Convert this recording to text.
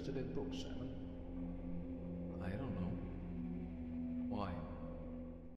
interested in Brooks Salmon.